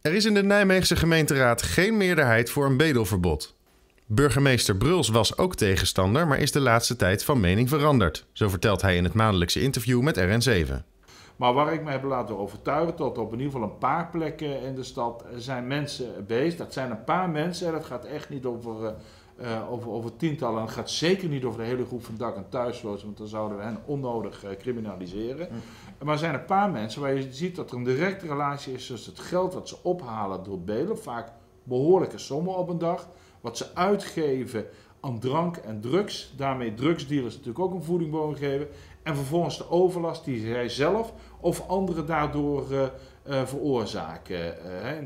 Er is in de Nijmeegse gemeenteraad geen meerderheid voor een bedelverbod. Burgemeester Bruls was ook tegenstander, maar is de laatste tijd van mening veranderd. Zo vertelt hij in het maandelijkse interview met RN7. Maar waar ik me heb laten overtuigen, tot op in ieder geval een paar plekken in de stad zijn mensen bezig. Dat zijn een paar mensen, dat gaat echt niet over, uh, over, over tientallen. Het gaat zeker niet over de hele groep van dak- en thuislozen, want dan zouden we hen onnodig uh, criminaliseren. Mm. Maar er zijn een paar mensen waar je ziet dat er een directe relatie is tussen het geld wat ze ophalen door bedelen, vaak behoorlijke sommen op een dag, wat ze uitgeven aan drank en drugs, daarmee drugsdealers natuurlijk ook een voeding geven. En vervolgens de overlast die zij zelf of anderen daardoor uh, uh, veroorzaken. Uh, hè.